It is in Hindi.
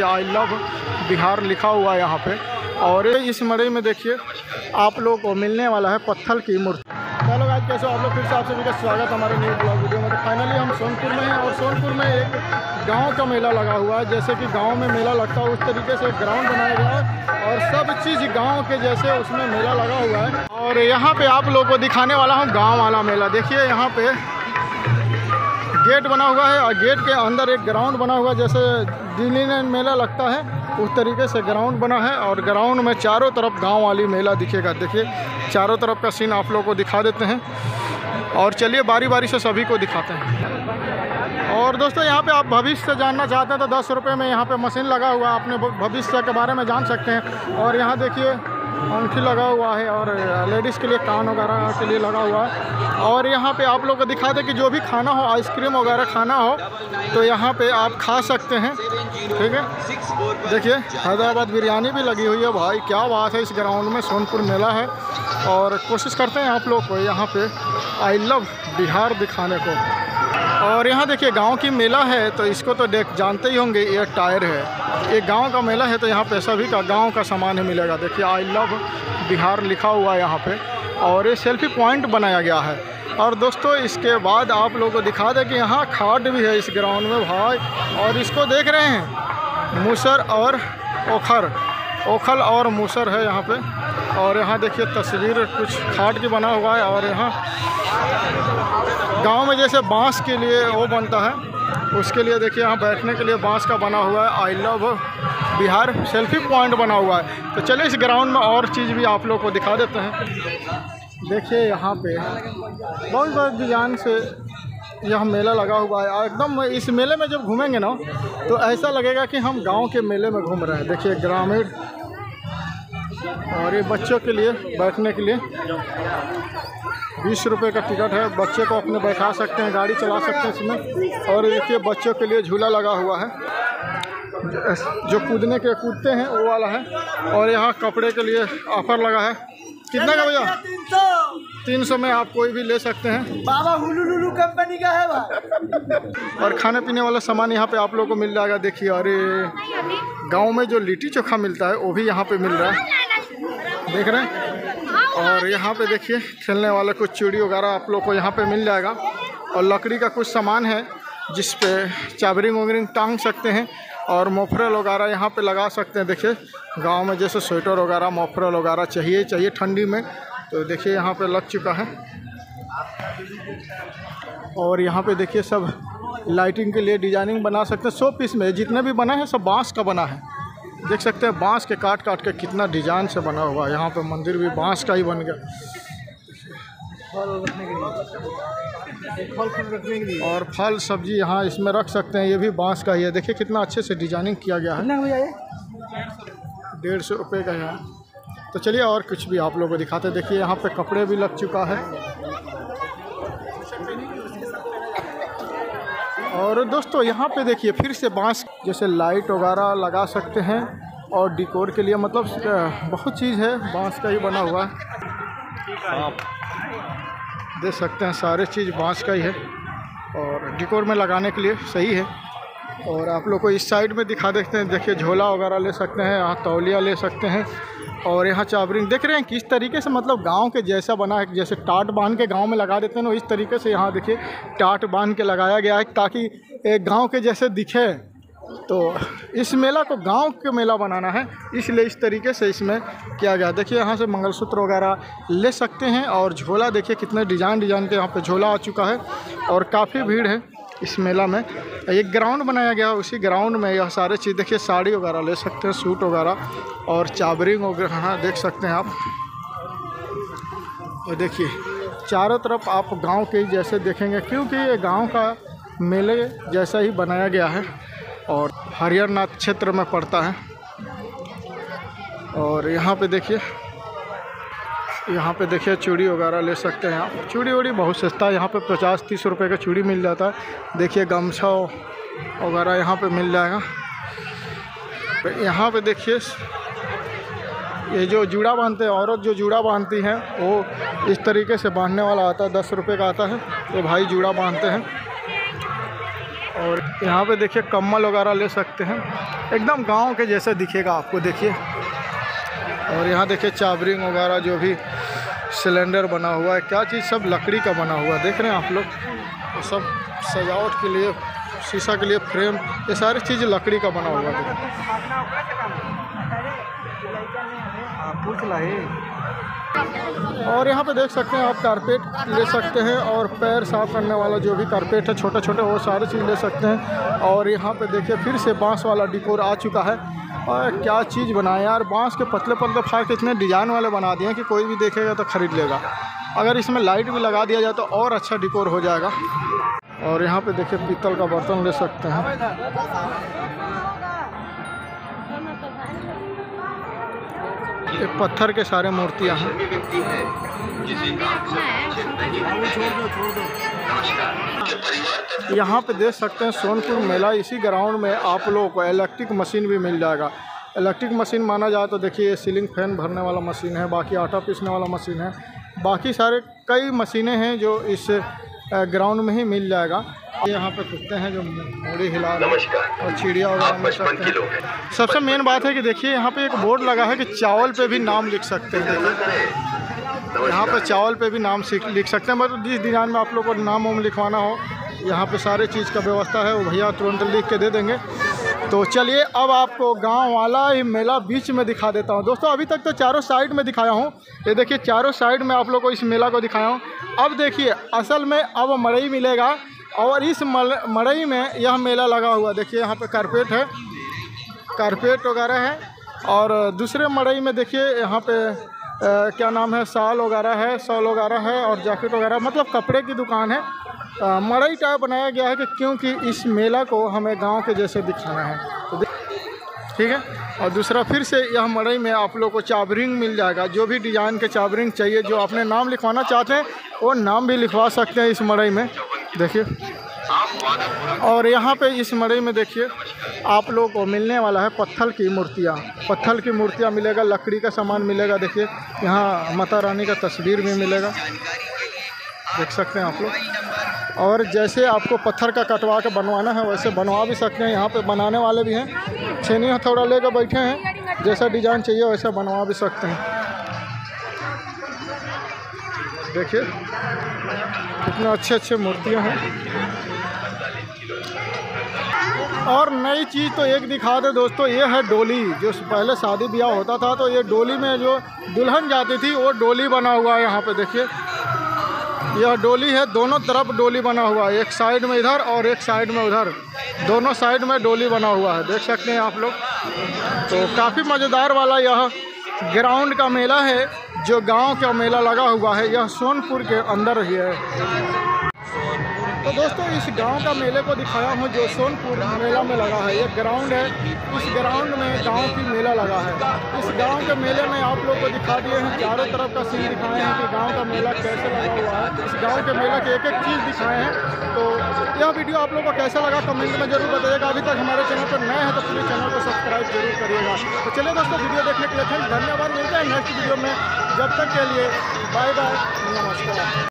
आई लव बिहार लिखा हुआ है यहाँ पे। और इस मड़ई में देखिए, आप लोग को मिलने वाला है पत्थर की मूर्ति। चलो आज कैसे आप लोग? फिर से आप सभी का स्वागत हमारे न्यू ब्लॉग वीडियो में। तो फाइनली हम सोनपुर में हैं और सोनपुर में एक गाँव का मेला लगा हुआ है। जैसे कि गाँव में मेला लगता है, उस तरीके से ग्राउंड बनाया गया है और सब चीज़ गाँव के जैसे उसमें मेला लगा हुआ है। और यहाँ पे आप लोग को दिखाने वाला हूँ गाँव वाला मेला। देखिए यहाँ पे गेट बना हुआ है और गेट के अंदर एक ग्राउंड बना हुआ जैसे दिल्ली मेला लगता है, उस तरीके से ग्राउंड बना है और ग्राउंड में चारों तरफ़ गाँव वाली मेला दिखेगा। देखिए, चारों तरफ़ का सीन आप लोगों को दिखा देते हैं और चलिए बारी बारी से सभी को दिखाते हैं। और दोस्तों, यहाँ पे आप भविष्य जानना चाहते हैं तो दस रुपये में यहाँ पे मशीन लगा हुआ अपने भविष्य के बारे में जान सकते हैं। और यहाँ देखिए अंगठी लगा हुआ है और लेडीज़ के लिए कान वगैरह के लिए लगा हुआ है। और यहाँ पे आप लोग को दिखा दें कि जो भी खाना हो, आइसक्रीम वगैरह खाना हो तो यहाँ पे आप खा सकते हैं। ठीक है? देखिए, हैदराबाद बिरयानी भी लगी हुई है। भाई, क्या बात है, इस ग्राउंड में सोनपुर मेला है। और कोशिश करते हैं आप लोग को यहाँ पे आई लव बिहार दिखाने को। और यहाँ देखिए, गाँव की मेला है तो इसको तो देख, जानते ही होंगे, ये टायर है। ये गाँव का मेला है तो यहाँ पे सभी का गाँव का सामान ही मिलेगा। देखिए आई लव बिहार लिखा हुआ है यहाँ पे और ये सेल्फी पॉइंट बनाया गया है। और दोस्तों, इसके बाद आप लोगों को दिखा दें कि यहाँ खाद भी है इस ग्राउंड में भाई और इसको देख रहे हैं, मूसर और ओखर। ओखल और मूसर है यहाँ पे। और यहाँ देखिए तस्वीर कुछ खाट की बना हुआ है और यहाँ गाँव में जैसे बाँस के लिए वो बनता है, उसके लिए देखिए यहाँ बैठने के लिए बाँस का बना हुआ है। I love Bihar selfie point बना हुआ है। तो चलिए इस ग्राउंड में और चीज़ भी आप लोग को दिखा देते हैं। देखिए यहाँ पे बहुत बहुत डिज़ाइन से यह मेला लगा हुआ है। एकदम इस मेले में जब घूमेंगे ना तो ऐसा लगेगा कि हम गाँव के मेले में घूम रहे हैं। देखिए ग्रामीण और ये बच्चों के लिए बैठने के लिए। बीस रुपये का टिकट है। बच्चे को अपने बैठा सकते हैं गाड़ी चला सकते हैं इसमें। और देखिए बच्चों के लिए झूला लगा हुआ है। जो कूदने के कूदते हैं वो वाला है। और यहाँ कपड़े के लिए ऑफ़र लगा है। कितना का भैया? तीन सौ में आप कोई भी ले सकते हैं। बाबा हुलू कंपनी का है और खाने पीने वाला सामान यहाँ पे आप लोगों को मिल जाएगा। देखिए अरे गाँव में जो लिट्टी चोखा मिलता है वो भी यहाँ पे मिल रहा है। देख रहे हैं? और यहाँ पे देखिए, खेलने वाला कुछ चूड़ी वगैरह आप लोग को यहाँ पे मिल जाएगा। और लकड़ी का कुछ सामान है, जिस पे चाबरिंग वगरिंग टांग सकते हैं और मोफरल वगैरह यहाँ पे लगा सकते हैं। देखिए, गाँव में जैसे स्वेटर वगैरह, मोफरल वगैरह चाहिए चाहिए ठंडी में। तो देखिए, यहाँ पे लग चुका है। और यहाँ पे देखिए, सब लाइटिंग के लिए डिज़ाइनिंग बना सकते हैं। सौ पीस में जितने भी बना है, सब बाँस का बना है। देख सकते हैं बाँस के काट काट के कितना डिज़ाइन से बना हुआ है। यहाँ पे मंदिर भी बाँस का ही बन गया। और फल सब्ज़ी यहाँ इसमें रख सकते हैं ये भी बाँस का ही है। देखिए कितना अच्छे से डिज़ाइनिंग किया गया है। डेढ़ सौ रुपये का है। तो चलिए और कुछ भी आप लोगों को दिखाते हैं। देखिए यहाँ पे कपड़े भी लग चुका है। और दोस्तों यहाँ पे देखिए फिर से बाँस जैसे लाइट वगैरह लगा सकते हैं और डिकोर के लिए मतलब बहुत चीज़ है, बाँस का ही बना हुआ। है आप देख सकते हैं, सारे चीज़ बाँस का ही है और डिकोर में लगाने के लिए सही है। और आप लोग को इस साइड में दिखा देखते हैं, देखिए, झोला वगैरह ले सकते हैं, यहाँ तौलिया ले सकते हैं और यहाँ चाबरिंग। देख रहे हैं किस तरीके से मतलब गाँव के जैसा बना है, जैसे टाट बाँध के गाँव में लगा देते हैं ना, इस तरीके से यहाँ देखिए, टाट बाँध के लगाया गया है ताकि एक गाँव के जैसे दिखे। तो इस मेला को गाँव के मेला बनाना है, इसलिए इस तरीके से इसमें किया गया। देखिए, यहाँ से मंगलसूत्र वगैरह ले सकते हैं और झोला, देखिए कितने डिज़ाइन डिज़ाइन के यहाँ पे झोला आ चुका है और काफ़ी भीड़ है इस मेला में। एक ग्राउंड बनाया गया, उसी ग्राउंड में यह सारे चीज़, देखिए साड़ी वगैरह ले सकते हैं, सूट वगैरह और चाबरिंग वगैरह हाँ देख सकते हैं आप। ये देखिए, चारों तरफ़ आप गाँव के जैसे देखेंगे, क्योंकि ये गाँव का मेले जैसा ही बनाया गया है। और हरिहरनाथ क्षेत्र में पड़ता है। और यहाँ पे देखिए, यहाँ पे देखिए चूड़ी वगैरह ले सकते हैं आप। चूड़ी वूड़ी बहुत सस्ता है। यहाँ पे पचास तीस रुपए का चूड़ी मिल जाता है। देखिए गमछा वगैरह यहाँ पे मिल जाएगा। यहाँ पे देखिए, ये जो जूड़ा बांधते हैं, औरत जो जूड़ा बांधती हैं, वो इस तरीके से बांधने वाला आता है। दस रुपये का आता है। ये भाई जूड़ा बांधते हैं। और यहाँ पे देखिए कम्बल वगैरह ले सकते हैं। एकदम गाँव के जैसा दिखेगा आपको, देखिए। और यहाँ देखिए चाबरिंग वगैरह जो भी सिलेंडर बना हुआ है, क्या चीज़, सब लकड़ी का बना हुआ है। देख रहे हैं आप लोग तो सब सजावट के लिए, शीशा के लिए फ्रेम, ये सारी चीज़ लकड़ी का बना हुआ है। पूछ ली और यहाँ पे देख सकते हैं आप कारपेट ले सकते हैं और पैर साफ़ करने वाला जो भी कारपेट है छोटे छोटे वो सारे चीज़ ले सकते हैं। और यहाँ पे देखिए, फिर से बाँस वाला डिकोर आ चुका है। और क्या चीज़ बनाया यार, बाँस के पतले पतले फाड़ के इतने डिज़ाइन वाले बना दिए हैं कि कोई भी देखेगा तो ख़रीद लेगा। अगर इसमें लाइट भी लगा दिया जाए तो और अच्छा डिकोर हो जाएगा। और यहाँ पे देखिए, पीतल का बर्तन ले सकते हैं। ये पत्थर के सारे मूर्तियाँ हैं। यहाँ पे देख सकते हैं सोनपुर मेला इसी ग्राउंड में आप लोगों को इलेक्ट्रिक मशीन भी मिल जाएगा। इलेक्ट्रिक मशीन माना जाए तो देखिए ये सीलिंग फ़ैन भरने वाला मशीन है बाकी आटा पीसने वाला मशीन है। बाकी सारे कई मशीनें हैं जो इस ग्राउंड में ही मिल जाएगा। यहाँ पे कुत्ते हैं जो मोड़ी हिला रहे हैं और चिड़िया वगैरह मिल सकते हैं। सबसे मेन बात है कि देखिए यहाँ पे एक बोर्ड लगा है कि चावल पे भी नाम लिख सकते हैं। देखिए यहाँ पे चावल पे भी नाम लिख सकते हैं। मतलब जिस डिज़ाइन में आप लोग को नाम वाम लिखवाना हो यहाँ पे सारे चीज़ का व्यवस्था है वो भैया तुरंत लिख के दे देंगे। तो चलिए अब आपको गाँव वाला ही मेला बीच में दिखा देता हूँ। दोस्तों अभी तक तो चारों साइड में दिखाया हूँ। ये देखिए चारों साइड में आप लोग को इस मेला को दिखाया हूँ। अब देखिए असल में अब मड़ई मिलेगा और इस मड़ई में यह मेला लगा हुआ देखिए यहाँ पे कारपेट है कारपेट वगैरह है और दूसरे मड़ई में देखिए यहाँ पे अ, क्या नाम है साल वगैरह है सॉल वगैरह है और जैकेट वगैरह मतलब कपड़े की दुकान है। मड़ई टाइप बनाया गया है कि क्योंकि इस मेला को हमें गाँव के जैसे दिखाना है। तो ठीक है? और दूसरा, फिर से यह मड़ई में आप लोग को चाबरिंग मिल जाएगा। जो भी डिज़ाइन के चाबरिंग चाहिए, जो अपने नाम लिखवाना चाहते हैं, वो नाम भी लिखवा सकते हैं इस मड़ई में। देखिए। और यहाँ पे इस मड़ई में देखिए, आप लोगों को मिलने वाला है पत्थर की मूर्तियाँ। पत्थर की मूर्तियाँ मिलेगा, लकड़ी का सामान मिलेगा, देखिए। यहाँ माता रानी का तस्वीर भी मिलेगा। देख सकते हैं आप लोग। और जैसे आपको पत्थर का कटवा के बनवाना है, वैसे बनवा भी सकते हैं। यहाँ पे बनाने वाले भी हैं। छेनी हथौड़ा लेकर बैठे हैं। जैसा डिज़ाइन चाहिए, वैसा बनवा भी सकते हैं। देखिए, कितने अच्छे अच्छे मूर्तियाँ हैं। और नई चीज़ तो एक दिखा दे दोस्तों, ये है डोली। जो पहले शादी ब्याह होता था तो ये डोली में जो दुल्हन जाती थी, वो डोली बना हुआ है यहाँ पे, देखिए। यह डोली है, दोनों तरफ़ डोली बना हुआ है, एक साइड में इधर और एक साइड में उधर। दोनों साइड में डोली बना हुआ है, देख सकते हैं आप लोग। तो काफ़ी मज़ेदार वाला यह ग्राउंड का मेला है, जो गाँव का मेला लगा हुआ है, यह सोनपुर के अंदर ही है। तो दोस्तों, इस गाँव का मेले को दिखाया हूँ, जो सोनपुर मेला में लगा है। ये ग्राउंड है। इस ग्राउंड में गाँव की मेला लगा है। इस गाँव के मेले में आप लोग को दिखा दिए हैं, चारों तरफ़ का सीन दिखाए हैं कि गाँव का मेला कैसे लगा हुआ है। इस गाँव के मेले के एक एक चीज़ दिखाए हैं। तो यह वीडियो आप लोग को कैसा लगा कमेंट में ज़रूर बताइएगा। अभी तक हमारे चैनल पर नए हैं तो प्लीज़ चैनल को सब्सक्राइब ज़रूर करिएगा। तो चलिए दोस्तों, वीडियो देखने के लिए थैंक धन्यवाद। मिलते हैं नेक्स्ट वीडियो में। जब तक के लिए बाय बाय नमस्कार।